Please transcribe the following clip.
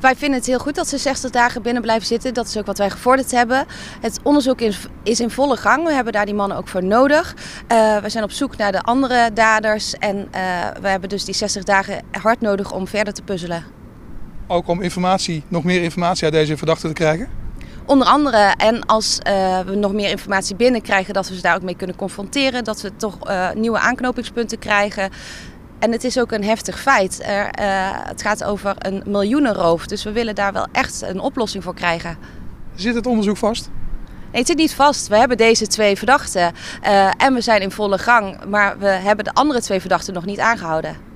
Wij vinden het heel goed dat ze 60 dagen binnen blijven zitten. Dat is ook wat wij gevorderd hebben. Het onderzoek is, is in volle gang. We hebben daar die mannen ook voor nodig. Uh, we zijn op zoek naar de andere daders. En uh, we hebben dus die 60 dagen hard nodig om verder te puzzelen. Ook om informatie, nog meer informatie uit deze verdachten te krijgen? Onder andere, en als uh, we nog meer informatie binnenkrijgen, dat we ze daar ook mee kunnen confronteren. Dat we toch nieuwe aanknopingspunten krijgen. En het is ook een heftig feit. Er, uh, het gaat over een miljoenenroof. Dus we willen daar wel echt een oplossing voor krijgen. Zit het onderzoek vast? Nee, het zit niet vast. We hebben deze twee verdachten uh, en we zijn in volle gang. Maar we hebben de andere twee verdachten nog niet aangehouden.